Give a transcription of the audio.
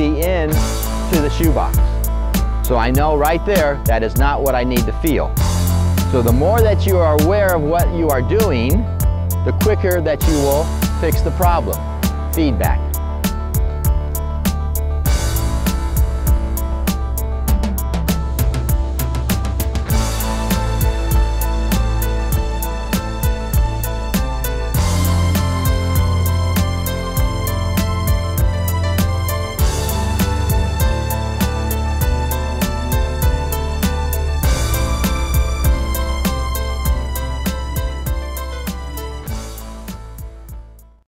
In to the shoebox. So I know right there that is not what I need to feel. So the more that you are aware of what you are doing, the quicker that you will fix the problem. Feedback.